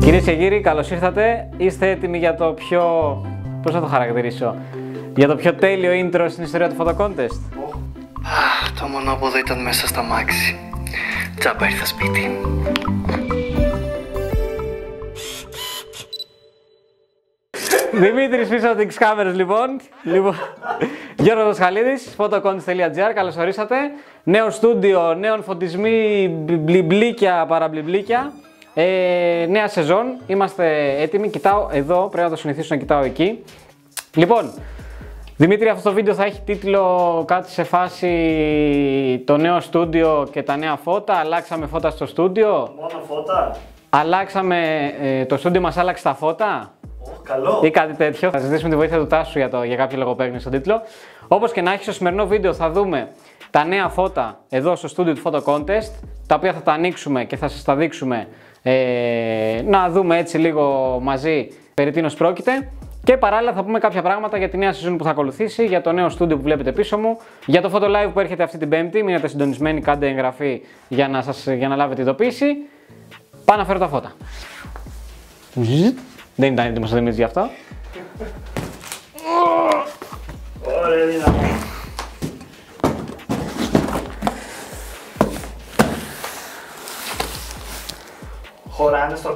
Κυρίες και κύριοι, καλώς ήρθατε. Είστε έτοιμοι για το πιο. Πώς θα το χαρακτηρίσω, Για το πιο τέλειο intro στην ιστορία του Photo Contest. Το μονόποδο ήταν μέσα στα μάξι. Τζάμπα ήρθα σπίτι. Δημήτρης πίσω από τις κάμερες, λοιπόν. λοιπόν. Γιώργος Δοσχαλίδη, photocontest.gr, καλώς ορίσατε. Νέο στούντιο, νέων φωτισμοί, μπλιμπλίκια, παραμπλιμπλίκια. Ε, νέα σεζόν, είμαστε έτοιμοι. Κοιτάω εδώ, πρέπει να το συνηθίσω να κοιτάω εκεί. Λοιπόν, Δημήτρη, αυτό το βίντεο θα έχει τίτλο κάτι σε φάση το νέο στούντιο και τα νέα φώτα. Αλλάξαμε φώτα στο στούντιο. Μόνο φώτα; Αλλάξαμε, ε, το στούντιο μας άλλαξε τα φώτα. Ω, καλό. Ή κάτι τέτοιο. Θα ζητήσουμε τη βοήθεια του Τάσου για, το, για κάποιο λογοπαίγνιο στον τίτλο. Όπως και να έχει, στο σημερινό βίντεο θα δούμε τα νέα φώτα εδώ στο στούντιο του Photo Contest, τα οποία θα τα ανοίξουμε και θα σας τα δείξουμε ε, να δούμε έτσι λίγο μαζί περί τίνος πρόκειται. Και παράλληλα θα πούμε κάποια πράγματα για τη νέα σεζόν που θα ακολουθήσει, για το νέο στούντιο που βλέπετε πίσω μου, για το photo live που έρχεται αυτή την Πέμπτη. Μείνετε συντονισμένοι, κάντε εγγραφή για να, σας, για να λάβετε ειδοποίηση. Πάω να φέρω τα φώτα. Δεν ήταν έτοιμος ο Δημήτρης γι' αυτό.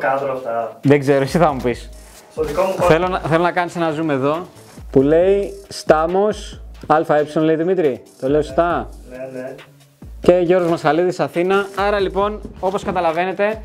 Κάδρο αυτά. Δεν ξέρω, εσύ θα μου πεις. Στο δικό μου κόσμο. Θέλω να, θέλω να κάνεις ένα zoom εδώ που λέει Στάμος ΑΕ λέει Δημήτρη. Το λέω σωστά; Ναι, ναι. Και Γιώργος Μασχαλίδης Αθήνα. Άρα λοιπόν, όπως καταλαβαίνετε,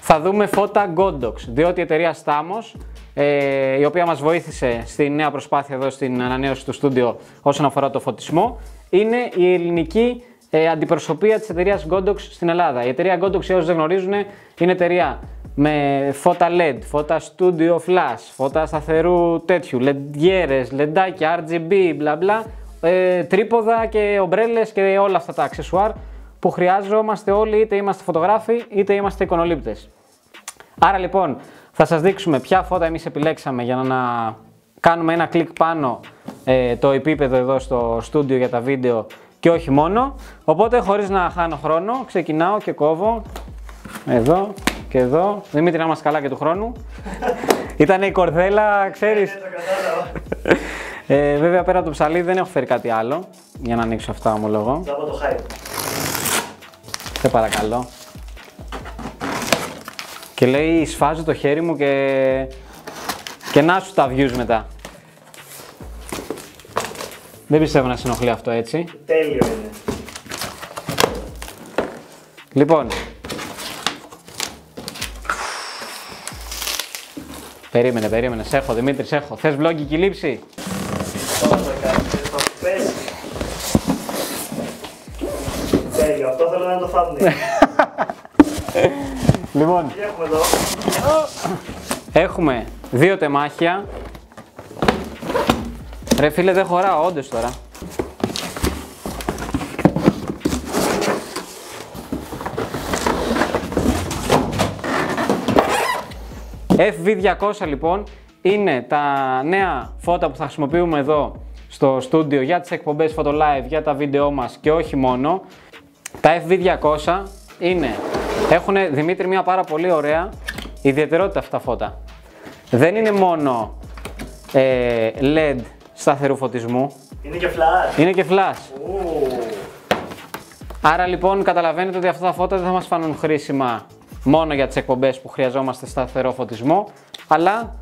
θα δούμε φώτα Godox, διότι η εταιρεία Στάμος, ε, η οποία μας βοήθησε στη νέα προσπάθεια εδώ στην ανανέωση του στούντιο όσον αφορά το φωτισμό, είναι η ελληνική ε, αντιπροσωπεία της εταιρείας Godox στην Ελλάδα. Η εταιρεία Godox, για όσους δεν γνωρίζουν, είναι εταιρεία με φώτα LED, φώτα studio flash, φώτα σταθερού τέτοιου, λεντιέρες, λεντάκια, RGB, μπλα μπλα, ε, τρίποδα και ομπρέλες και όλα αυτά τα αξεσουάρ που χρειάζομαστε όλοι είτε είμαστε φωτογράφοι είτε είμαστε εικονολήπτες. Άρα λοιπόν θα σας δείξουμε ποια φώτα εμείς επιλέξαμε για να κάνουμε ένα κλικ πάνω ε, το επίπεδο εδώ στο στούντιο για τα βίντεο και όχι μόνο. Οπότε χωρίς να χάνω χρόνο ξεκινάω και κόβω εδώ και εδώ. Δημήτρη να είμαστε καλά και του χρόνου. Ήταν η κορδέλα, ξέρεις. Ε, το κατάλαβα. Ε, βέβαια πέρα από το ψαλίδι δεν έχω φέρει κάτι άλλο για να ανοίξω αυτά ομολογώ. Τζάμπα το hype. Σε παρακαλώ. Και λέει σφάζω το χέρι μου και, και να σου τα views μετά. Δεν πιστεύω να συνοχλεί αυτό έτσι. Τέλειο είναι. Λοιπόν. Περίμενε, περίμενε. Σε έχω, Δημήτρη, σε έχω. Θες vlogική λήψη. Τώρα το έκανε. Το έχω πέσει. Τέλειο. Αυτό θέλω να είναι το thumbnail. Λοιπόν, Τι έχουμε εδώ; έχουμε δύο τεμάχια. Ρε φίλε, δεν χωράω, όντως τώρα. FV200 λοιπόν είναι τα νέα φώτα που θα χρησιμοποιούμε εδώ στο στούντιο για τις εκπομπές Photo Live, για τα βίντεό μας και όχι μόνο. Τα FV200 είναι, έχουν Δημήτρη μια πάρα πολύ ωραία ιδιαιτερότητα αυτά τα φώτα. Δεν είναι μόνο ε, LED σταθερού φωτισμού, Είναι και flash. είναι και flash. Ου. Άρα λοιπόν καταλαβαίνετε ότι αυτά τα φώτα δεν θα μας φανούν χρήσιμα μόνο για τις εκπομπές που χρειαζόμαστε σταθερό φωτισμό, αλλά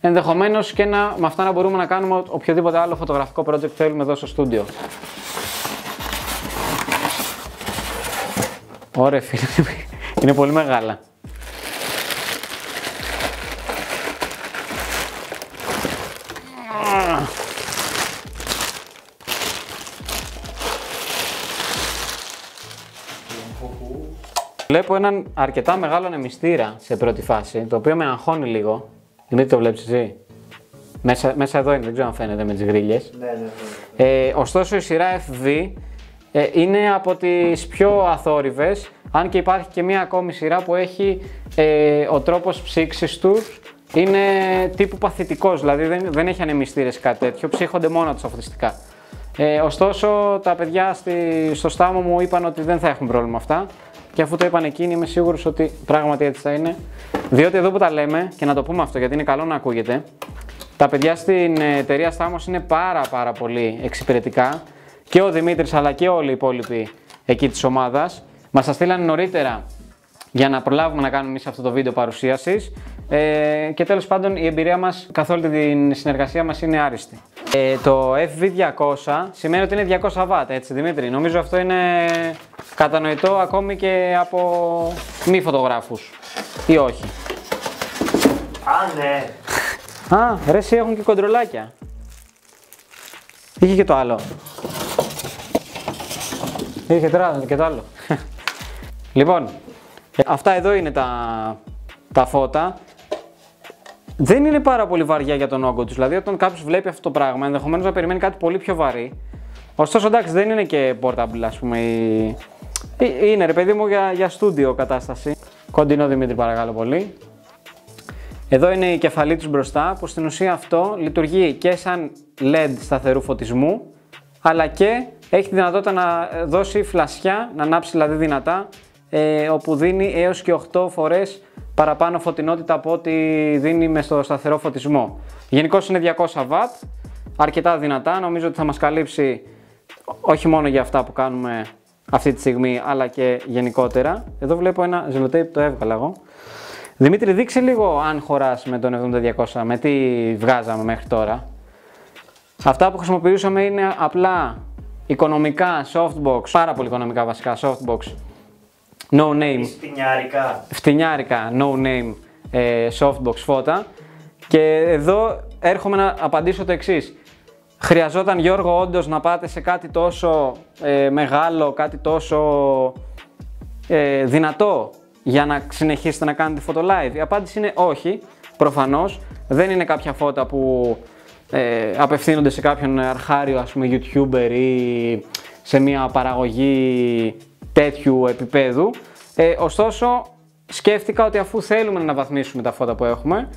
ενδεχομένως και να, με αυτά να μπορούμε να κάνουμε οποιοδήποτε άλλο φωτογραφικό project θέλουμε εδώ στο στούντιο. Ωραία φίλε, είναι πολύ μεγάλα. Βλέπω έναν αρκετά μεγάλο ανεμιστήρα σε πρώτη φάση, το οποίο με αγχώνει λίγο. Δημήτρη, το βλέπεις εσύ; Μέσα, μέσα εδώ είναι, δεν ξέρω αν φαίνεται με τις γρίλες. Ναι, ναι, ναι. Ε, ωστόσο η σειρά FV ε, είναι από τις πιο αθόρυβες, αν και υπάρχει και μία ακόμη σειρά που έχει ε, ο τρόπος ψήξης τους είναι τύπου παθητικός, δηλαδή δεν, δεν έχει ανεμιστήρες κάτι τέτοιο, ψύχονται μόνο τους αυτιστικά. Ε, ωστόσο τα παιδιά στη, στο στάμο μου είπαν ότι δεν θα έχουν πρόβλημα αυτά και αφού το είπαν εκείνοι είμαι σίγουρος ότι πράγματι έτσι θα είναι. Διότι εδώ που τα λέμε, και να το πούμε αυτό γιατί είναι καλό να ακούγεται, τα παιδιά στην εταιρεία Στάμος είναι πάρα πάρα πολύ εξυπηρετικά και ο Δημήτρης αλλά και όλοι οι υπόλοιποι εκεί της ομάδας. Μας τα στείλανε νωρίτερα για να προλάβουμε να κάνουμε εμείς αυτό το βίντεο παρουσίασης ε, και τέλος πάντων η εμπειρία μας καθ' όλη την συνεργασία μας είναι άριστη. Ε, το FV200 σημαίνει ότι είναι 200 W, έτσι Δημήτρη. Νομίζω αυτό είναι κατανοητό ακόμη και από μη φωτογράφους ή όχι; Α, ναι. Α, ρε εσύ έχουν και κοντρολάκια. Είχε και το άλλο. Είχε τώρα και το άλλο. λοιπόν, ε, αυτά εδώ είναι τα, τα φώτα. Δεν είναι πάρα πολύ βαριά για τον όγκο τους. Δηλαδή, όταν κάποιος βλέπει αυτό το πράγμα, ενδεχομένως να περιμένει κάτι πολύ πιο βαρύ. Ωστόσο, εντάξει, δεν είναι και portable, ας πούμε. Ή... Είναι ρε παιδί μου για, για στούντιο κατάσταση. Κοντινό Δημήτρη, παρακαλώ πολύ. Εδώ είναι η κεφαλή τους μπροστά, που στην ουσία αυτό λειτουργεί και σαν LED σταθερού φωτισμού, αλλά και έχει τη δυνατότητα να δώσει φλασιά, να ανάψει δηλαδή δυνατά, ε, όπου δίνει έως και 8 φορές παραπάνω φωτεινότητα από ό,τι δίνει με στο σταθερό φωτισμό. Γενικώς είναι 200 W, αρκετά δυνατά, νομίζω ότι θα μας καλύψει όχι μόνο για αυτά που κάνουμε αυτή τη στιγμή, αλλά και γενικότερα. Εδώ βλέπω ένα ζελοτέιπ που το έβγαλα εγώ. Δημήτρη, δείξε λίγο αν χωράς με τον 7200, με τι βγάζαμε μέχρι τώρα. Αυτά που χρησιμοποιούσαμε είναι απλά οικονομικά softbox, πάρα πολύ οικονομικά βασικά softbox, no name, Σπινιάρικα. φτηνιάρικα no name ε, softbox φώτα. Και εδώ έρχομαι να απαντήσω το εξής. Χρειαζόταν Γιώργο όντως να πάτε σε κάτι τόσο ε, μεγάλο, κάτι τόσο ε, δυνατό για να συνεχίσετε να κάνετε φωτο live; Η απάντηση είναι όχι, προφανώς. Δεν είναι κάποια φώτα που ε, απευθύνονται σε κάποιον αρχάριο ας πούμε youtuber ή σε μια παραγωγή τέτοιου επίπεδου. Ε, ωστόσο, σκέφτηκα ότι αφού θέλουμε να αναβαθμίσουμε τα φώτα που έχουμε,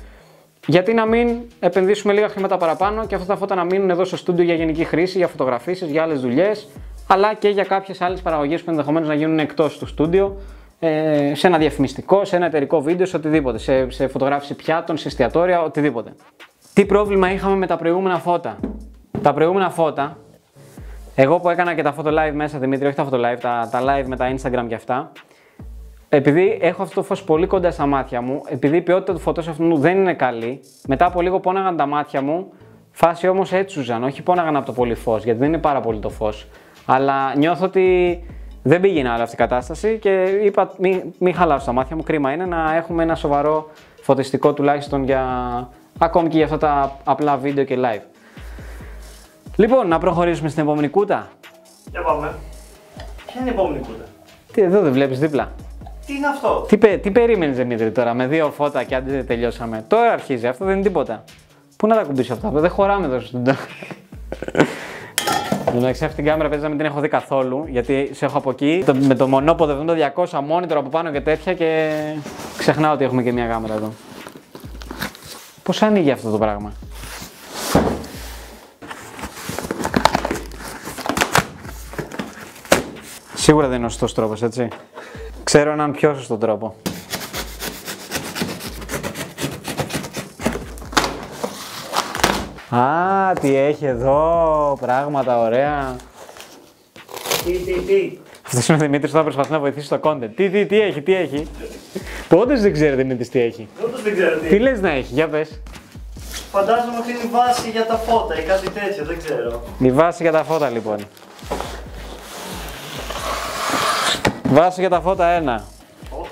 γιατί να μην επενδύσουμε λίγα χρήματα παραπάνω και αυτά τα φώτα να μείνουν εδώ στο στούντιο για γενική χρήση, για φωτογραφίσεις, για άλλες δουλειές, αλλά και για κάποιες άλλες παραγωγές που ενδεχομένως να γίνουν εκτός του στούντιο, ε, σε ένα διαφημιστικό, σε ένα εταιρικό βίντεο, σε οτιδήποτε, σε, σε φωτογράφηση πιάτων, σε εστιατόρια, οτιδήποτε. Τι πρόβλημα είχαμε με τα προηγούμενα φώτα; Τα προηγούμενα φώτα, εγώ που έκανα και τα photo live μέσα, Δημήτρη, όχι τα photo live, τα, τα live με τα Instagram και αυτά, επειδή έχω αυτό το φως πολύ κοντά στα μάτια μου, επειδή η ποιότητα του φωτός αυτού δεν είναι καλή, μετά από λίγο πόναγαν τα μάτια μου, φάση όμως έτσουζαν, όχι πόναγαν από το πολύ φως, γιατί δεν είναι πάρα πολύ το φως. Αλλά νιώθω ότι δεν πήγαινε άλλο αυτή η κατάσταση και είπα μην μη χαλάσω τα μάτια μου, κρίμα είναι να έχουμε ένα σοβαρό φωτιστικό τουλάχιστον για ακόμη και για αυτά τα απλά βίντεο και live. Λοιπόν, να προχωρήσουμε στην επόμενη κούτα. Για πάμε. Ποια είναι η επόμενη κούτα; Τι εδώ δεν βλέπεις δίπλα. Τι είναι αυτό; Τι, πε- τι περίμενες Δημήτρη τώρα με δύο φώτα και αν δεν τελειώσαμε. Τώρα αρχίζει, αυτό δεν είναι τίποτα. Πού να τα κουμπίσει αυτά, δεν χωράμε εδώ στο Εν τω μεταξύ αυτή την κάμερα παίζει να μην την έχω δει καθόλου γιατί σε έχω από εκεί το- με το μονόποδο 70200 monitor από πάνω και τέτοια και ξεχνάω ότι έχουμε και μια κάμερα εδώ. Πώς ανοίγει αυτό το πράγμα; Σίγουρα δεν είναι ο σωστός τρόπος, έτσι. Ξέρω έναν πιο σωστό τρόπο. Α, τι έχει εδώ, πράγματα ωραία. Τι, τι, τι. Αυτό είναι ο Δημήτρης που θα προσπαθεί να βοηθήσει το content. Τι, τι, τι έχει, τι έχει. Πότε δεν ξέρει Δημήτρης τι έχει. Όντως δεν ξέρω τι. Τι λες να έχει, για πες. Φαντάζομαι ότι είναι η βάση για τα φώτα ή κάτι τέτοιο, δεν ξέρω. Η βάση για τα φώτα λοιπόν. Βάση για τα φώτα 1. Οχ.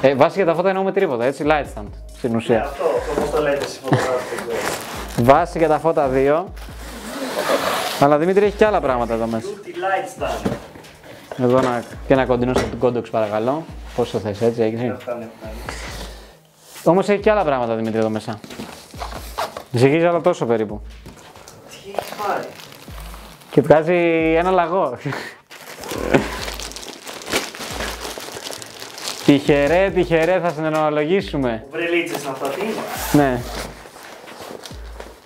Ε, βάση για τα φώτα εννοούμε τρίποτα, έτσι, light stand στην Ναι, ουσία. αυτό, το πώς το λέτε εσείς φωτογράφοι, δεν ξέρω. Βάση για τα φώτα 2. Αλλά Δημήτρη έχει και άλλα πράγματα εδώ μέσα. Beauty light stand. Εδώ ένα, και ένα κοντινό από την Condox παρακαλώ. Πόσο θες έτσι, έχεις. Αυτά είναι, αυτά είναι. Όμως έχει και άλλα πράγματα Δημήτρη εδώ μέσα. Ζυγίζει άλλο τόσο περίπου. Τι έχει πάρει. Και βγάζει ένα λαγό. Τυχερέ, τυχερέ θα συνενολογήσουμε. Βρελίτσες είναι αυτά, τι είναι. Ναι.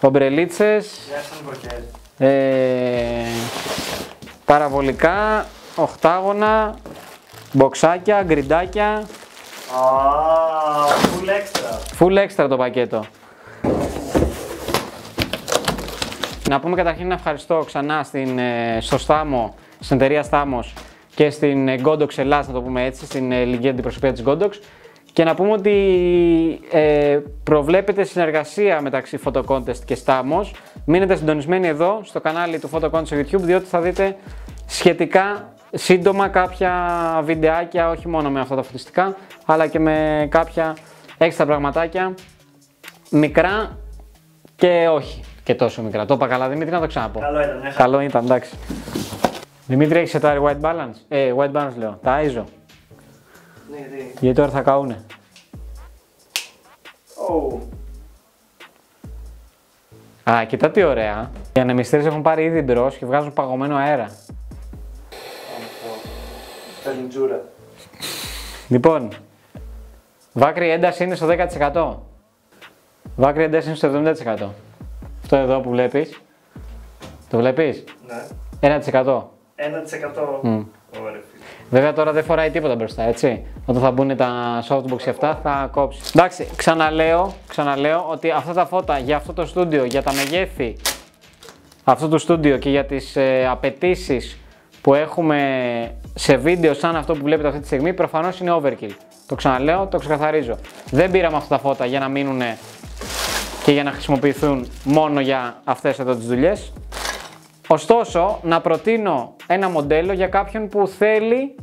Ομπρελίτσες, Για σαν προκέρι. ε, παραβολικά, οχτάγωνα, μποξάκια, γκριντάκια, Α, full extra. full extra το πακέτο. Να πούμε καταρχήν να ευχαριστώ ξανά στην, ε, στο Στάμο, στην εταιρεία Στάμος και στην ε, Gondox Ελλάς, να το πούμε έτσι, στην ε, ελληνική αντιπροσωπεία της Gondox. Και να πούμε ότι ε, προβλέπεται συνεργασία μεταξύ Photo Contest και Στάμος. Μείνετε συντονισμένοι εδώ στο κανάλι του Photo Contest στο YouTube, διότι θα δείτε σχετικά σύντομα κάποια βιντεάκια, όχι μόνο με αυτά τα φωτιστικά, αλλά και με κάποια έξτρα πραγματάκια, μικρά και όχι και τόσο μικρά. Το είπα καλά, Δημήτρη, να το ξαναπώ. Καλό ήταν, ναι. Καλό ήταν, εντάξει. Δημήτρη, έχεις σετάρει white balance; Ε, white balance λέω. Τα ISO. Ναι, γιατί. Γιατί τώρα θα καούνε. Oh. Α, κοιτά τι ωραία. Οι ανεμιστήρες έχουν πάρει ήδη μπρος και βγάζουν παγωμένο αέρα. Πελντζούρα. Λοιπόν, βάκρη ένταση είναι στο 10%. Βάκρη ένταση είναι στο 70%. Αυτό εδώ που βλέπεις. Το βλέπεις; Ναι. 1%. 1%. Μμ. Ωραία, φίλε. Βέβαια τώρα δεν φοράει τίποτα μπροστά, έτσι. Όταν θα μπουν τα softbox και αυτά θα κόψει. Εντάξει, ξαναλέω, ξαναλέω ότι αυτά τα φώτα για αυτό το στούντιο, για τα μεγέθη αυτού του στούντιο και για τις ε, απαιτήσεις που έχουμε σε βίντεο σαν αυτό που βλέπετε αυτή τη στιγμή, προφανώς είναι overkill. Το ξαναλέω, το ξεκαθαρίζω. Δεν πήραμε αυτά τα φώτα για να μείνουν και για να χρησιμοποιηθούν μόνο για αυτές εδώ τις δουλειές. Ωστόσο, να προτείνω ένα μοντέλο για κάποιον που θέλει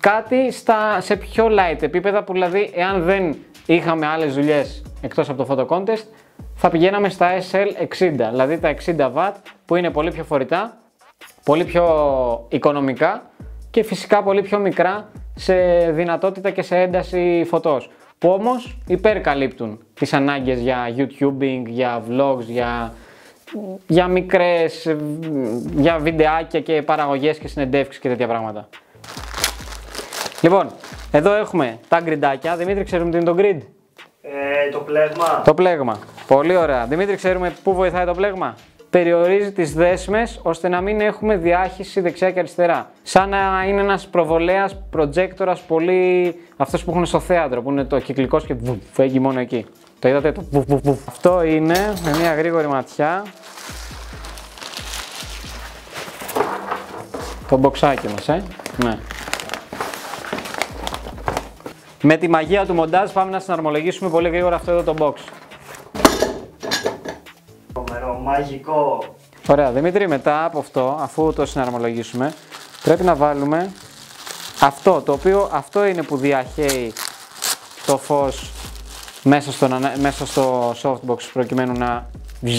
κάτι στα, σε πιο light επίπεδα που δηλαδή εάν δεν είχαμε άλλες δουλειές εκτός από το photo contest θα πηγαίναμε στα SL60, δηλαδή τα 60W που είναι πολύ πιο φορητά, πολύ πιο οικονομικά και φυσικά πολύ πιο μικρά σε δυνατότητα και σε ένταση φωτός που όμως υπερκαλύπτουν τις ανάγκες για YouTubing, για vlogs, για για μικρές, ε, για βιντεάκια και παραγωγές και συνεντεύξεις και τέτοια πράγματα. Λοιπόν, εδώ έχουμε τα γκριντάκια. Δημήτρη, ξέρουμε τι είναι το grid. Ε, το πλέγμα. Το πλέγμα. Πολύ ωραία. Δημήτρη, ξέρουμε πού βοηθάει το πλέγμα; Περιορίζει τις δέσμες ώστε να μην έχουμε διάχυση δεξιά και αριστερά. Σαν να είναι ένας προβολέας, προτζέκτορας πολύ... αυτός που έχουν στο θέατρο, που είναι το κυκλικός και βου, φέγγει μόνο εκεί. Το είδατε το βου, βου, βου. Αυτό είναι με μια γρήγορη ματιά. Το μποξάκι μας, ε. Ναι. Με τη μαγεία του μοντάζ πάμε να συναρμολογήσουμε πολύ γρήγορα αυτό εδώ το box. Τρομερό, μαγικό. Ωραία, Δημήτρη, μετά από αυτό, αφού το συναρμολογήσουμε, πρέπει να βάλουμε αυτό, το οποίο αυτό είναι που διαχέει το φως μέσα στο, ανα- μέσα στο softbox προκειμένου να,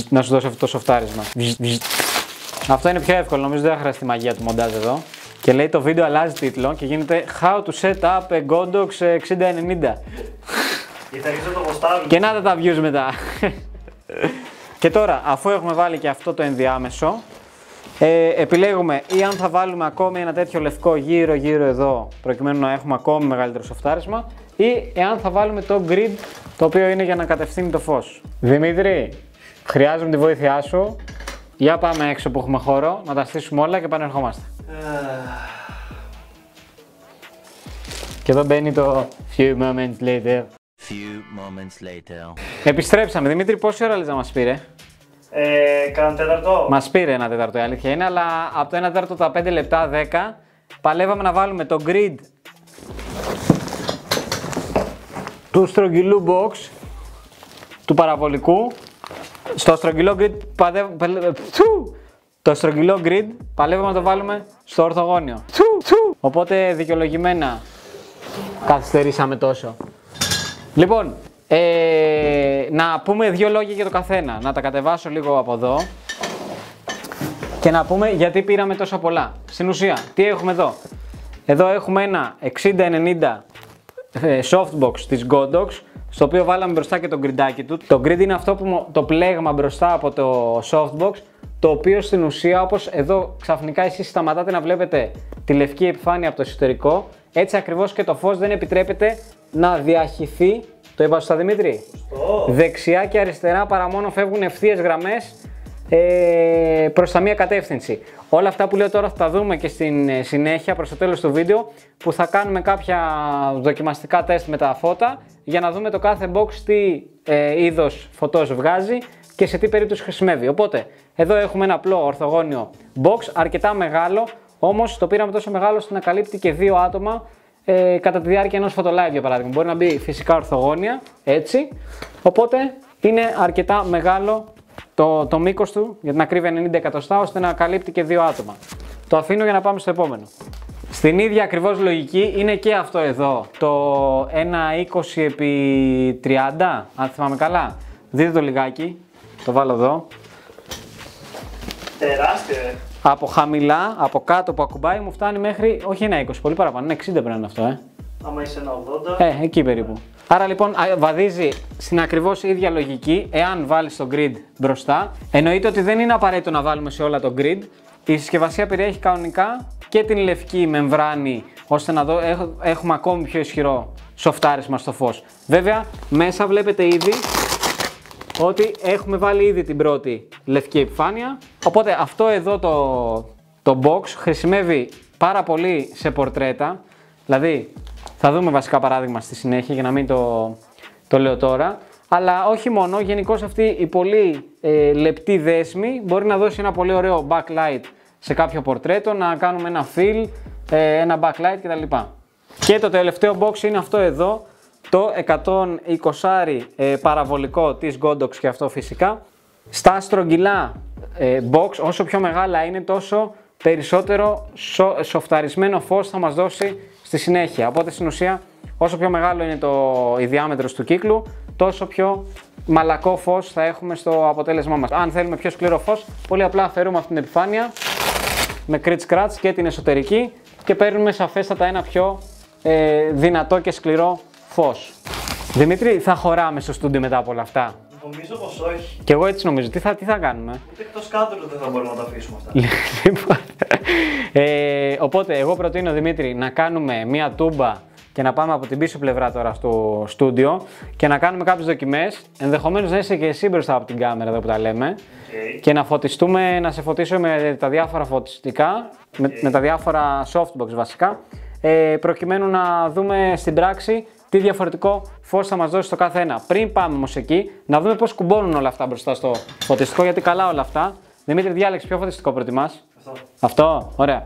να σου δώσει αυτό το σοφτάρισμα. Αυτό είναι πιο εύκολο, νομίζω δεν θα χρειαστεί μαγεία του μοντάζ εδώ. Και λέει το βίντεο αλλάζει τίτλο και γίνεται How to set up a Godox 6090. Γιατί αρχίζω το ποστάρι. Και να τα views μετά. και τώρα, αφού έχουμε βάλει και αυτό το ενδιάμεσο, ε, επιλέγουμε ή αν θα βάλουμε ακόμη ένα τέτοιο λευκό γύρω γύρω εδώ, προκειμένου να έχουμε ακόμη μεγαλύτερο σοφτάρισμα, ή εάν θα βάλουμε το grid, το οποίο είναι για να κατευθύνει το φως. Δημήτρη, χρειάζομαι τη βοήθειά σου. Για πάμε έξω που έχουμε χώρο, να τα στήσουμε όλα και επανερχόμαστε. Και εδώ μπαίνει το few moments later. Few moments later. Επιστρέψαμε. Δημήτρη, πόση ώρα λες να μας πήρε; Ε, κάνα τέταρτο. Μας πήρε ένα τέταρτο, η αλήθεια είναι, αλλά από το ένα τέταρτο τα 5 λεπτά, 10, παλεύαμε να βάλουμε το grid του στρογγυλού box του παραβολικού. Στο στρογγυλό grid παδε... παλε- Τσου! Το στρογγυλό grid παλεύαμε να το βάλουμε στο ορθογώνιο. Τσου! Τσου! Οπότε δικαιολογημένα καθυστερήσαμε τόσο. Λοιπόν, ε, να πούμε δύο λόγια για το καθένα. Να τα κατεβάσω λίγο από εδώ και να πούμε γιατί πήραμε τόσα πολλά. Στην ουσία, τι έχουμε εδώ; Εδώ έχουμε ένα 60-90 ε, softbox της Godox, στο οποίο βάλαμε μπροστά και το γκριντάκι του. Το grid είναι αυτό που μο- το πλέγμα μπροστά από το softbox, το οποίο στην ουσία όπως εδώ ξαφνικά εσείς σταματάτε να βλέπετε τη λευκή επιφάνεια από το εσωτερικό, έτσι ακριβώς και το φως δεν επιτρέπεται να διαχυθεί, το είπα σωστά Δημήτρη, Ω, δεξιά και αριστερά παρά μόνο φεύγουν ευθείες γραμμές ε, προς τα μία κατεύθυνση. Όλα αυτά που λέω τώρα θα τα δούμε και στην ε, συνέχεια προς το τέλος του βίντεο που θα κάνουμε κάποια δοκιμαστικά τεστ με τα φώτα για να δούμε το κάθε box τι ε, είδος φωτός βγάζει και σε τι περίπτωση χρησιμεύει. Οπότε εδώ έχουμε ένα απλό ορθογώνιο box αρκετά μεγάλο όμως το πήραμε τόσο μεγάλο ώστε να καλύπτει και δύο άτομα ε, κατά τη διάρκεια ενός φωτολάιβ για παράδειγμα. Μπορεί να μπει φυσικά ορθογώνια έτσι οπότε είναι αρκετά μεγάλο το, το μήκος του για την ακρίβεια 90 εκατοστά ώστε να καλύπτει και δύο άτομα. Το αφήνω για να πάμε στο επόμενο. Στην ίδια ακριβώς λογική είναι και αυτό εδώ, το 1,20 επί 30, αν θυμάμαι καλά. Δείτε το λιγάκι, το βάλω εδώ. Τεράστιο, ε. Από χαμηλά, από κάτω που ακουμπάει μου φτάνει μέχρι, όχι ένα 20, πολύ παραπάνω, ένα 60 πρέπει να είναι αυτό, ε. Άμα είσαι ένα 80. Ε, εκεί περίπου. Άρα λοιπόν α, βαδίζει στην ακριβώς ίδια λογική εάν βάλεις το grid μπροστά. Εννοείται ότι δεν είναι απαραίτητο να βάλουμε σε όλα το grid. Η συσκευασία περιέχει κανονικά και την λευκή μεμβράνη ώστε να δω, έχ- έχουμε ακόμη πιο ισχυρό σοφτάρισμα στο φως. Βέβαια, μέσα βλέπετε ήδη ότι έχουμε βάλει ήδη την πρώτη λευκή επιφάνεια. Οπότε αυτό εδώ το, το box χρησιμεύει πάρα πολύ σε πορτρέτα. Δηλαδή, θα δούμε βασικά παράδειγμα στη συνέχεια για να μην το, το λέω τώρα. Αλλά όχι μόνο, γενικώς αυτή η πολύ ε, λεπτή δέσμη μπορεί να δώσει ένα πολύ ωραίο backlight σε κάποιο πορτρέτο, να κάνουμε ένα fill, ε, ένα backlight κτλ. Και το τελευταίο box είναι αυτό εδώ, το 120 ε, παραβολικό της Godox και αυτό φυσικά. Στα στρογγυλά ε, box, όσο πιο μεγάλα είναι τόσο περισσότερο σο, σοφταρισμένο φως θα μας δώσει στη συνέχεια. Οπότε στην ουσία όσο πιο μεγάλο είναι το, η διάμετρος του κύκλου, τόσο πιο μαλακό φως θα έχουμε στο αποτέλεσμά μας. Αν θέλουμε πιο σκληρό φως, πολύ απλά αφαιρούμε αυτή την επιφάνεια με crit scratch και την εσωτερική και παίρνουμε σαφέστατα ένα πιο ε, δυνατό και σκληρό φως. Δημήτρη, θα χωράμε στο στούντιο μετά από όλα αυτά. Νομίζω πως όχι. Και εγώ έτσι νομίζω. Τι θα, τι θα κάνουμε; Ούτε εκτός κάδρου δεν θα μπορούμε να τα αφήσουμε αυτά. Λοιπόν, ε, οπότε, εγώ προτείνω Δημήτρη να κάνουμε μία τούμπα και να πάμε από την πίσω πλευρά τώρα στο στούντιο και να κάνουμε κάποιες δοκιμές. Ενδεχομένως να είσαι και εσύ μπροστά από την κάμερα εδώ που τα λέμε. Οκ. Και να φωτιστούμε, να σε φωτίσω με τα διάφορα φωτιστικά, με, με τα διάφορα softbox βασικά, ε, προκειμένου να δούμε στην πράξη τι διαφορετικό φως θα μας δώσει το κάθε ένα. Πριν πάμε όμως εκεί, να δούμε πώς κουμπώνουν όλα αυτά μπροστά στο φωτιστικό, γιατί καλά όλα αυτά. Δημήτρη, διάλεξε ποιο φωτιστικό προτιμάς. Αυτό. Αυτό, ωραία.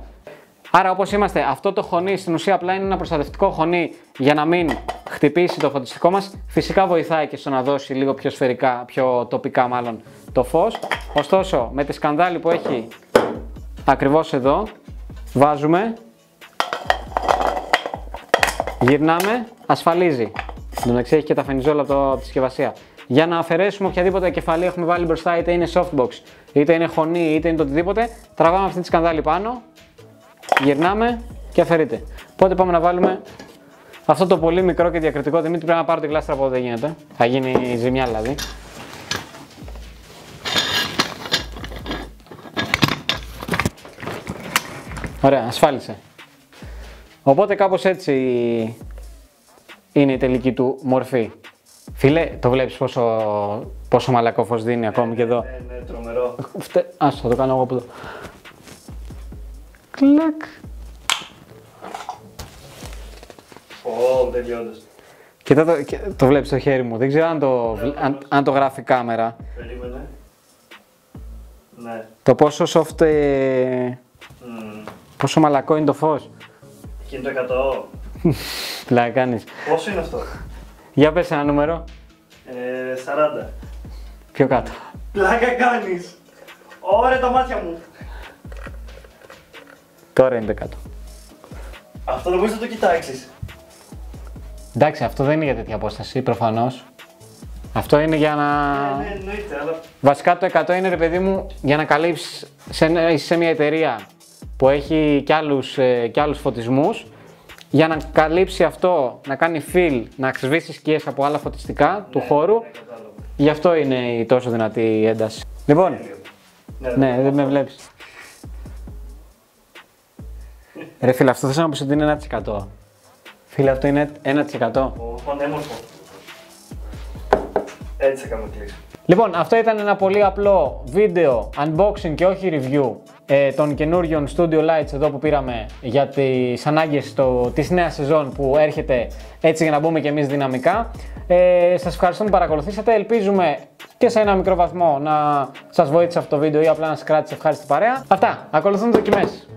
Άρα, όπως είμαστε, αυτό το χωνί στην ουσία απλά είναι ένα προστατευτικό χωνί για να μην χτυπήσει το φωτιστικό μας. Φυσικά βοηθάει και στο να δώσει λίγο πιο σφαιρικά, πιο τοπικά μάλλον το φως. Ωστόσο, με τη σκανδάλη που έχει ακριβώς εδώ, βάζουμε, γυρνάμε, ασφαλίζει. Εν τω μεταξύ έχει και τα φενιζόλα από, το, από τη συσκευασία. Για να αφαιρέσουμε οποιαδήποτε κεφαλή έχουμε βάλει μπροστά, είτε είναι softbox, είτε είναι χωνί, είτε είναι το οτιδήποτε, τραβάμε αυτή τη σκανδάλη πάνω, γυρνάμε και αφαιρείται. Οπότε πάμε να βάλουμε αυτό το πολύ μικρό και διακριτικό. Δημήτρη πρέπει να πάρω την κλάστρα από εδώ, δεν γίνεται. Θα γίνει ζημιά δηλαδή. Ωραία, ασφάλισε. Οπότε κάπως έτσι είναι η τελική του μορφή. Φίλε, το βλέπεις πόσο, πόσο μαλακό φως δίνει ακόμη και εδώ; Ναι, ναι, τρομερό. Φτε... Ας θα το κάνω εγώ από εδώ. Κλακ. Ω, τελειώντας. Κοίτα το, και- το βλέπεις στο χέρι μου. Δεν ξέρω αν το, βλ- αν, αν το γράφει η κάμερα. Περίμενε. Ναι. Το πόσο soft, ε, Μμμ. πόσο μαλακό είναι το φως. Εκεί είναι το 100. Πλάκα κάνεις. Πόσο είναι αυτό; Για πες ένα νούμερο. Ε, 40. Πιο κάτω. Πλάκα κάνεις. Ωραία τα μάτια μου. Τώρα είναι το κάτω. Αυτό δεν μπορείς να το κοιτάξεις. Εντάξει, αυτό δεν είναι για τέτοια απόσταση, προφανώς. Αυτό είναι για να... Ναι, ναι, εννοείται, αλλά Βασικά το 100 είναι ρε παιδί μου για να καλύψεις σε, ένα- είσαι σε μια εταιρεία που έχει κι άλλους, ε, κι άλλους φωτισμούς για να καλύψει αυτό, να κάνει fill, να σβήσει σκιές από άλλα φωτιστικά του χώρου. ναι, κατάλαβα. Γι' αυτό είναι η τόσο δυνατή η ένταση. Λοιπόν, Ναι, ναι, δεν με βλέπεις. Ρε φίλε, αυτό θες να μου πεις ότι είναι 1%. Φίλε, αυτό είναι 1%. Ο πανέμορφο. Έτσι θα κάνουμε κλείσει. Λοιπόν, αυτό ήταν ένα πολύ απλό βίντεο unboxing και όχι review ε, των καινούριων Studio Lights εδώ που πήραμε για τις ανάγκες το, της νέας σεζόν που έρχεται έτσι για να μπούμε και εμείς δυναμικά. Ε, σας ευχαριστώ που παρακολουθήσατε, ελπίζουμε και σε ένα μικρό βαθμό να σας βοήθησε αυτό το βίντεο ή απλά να σας κράτησε ευχάριστη παρέα. Αυτά, ακολουθούν δοκιμές.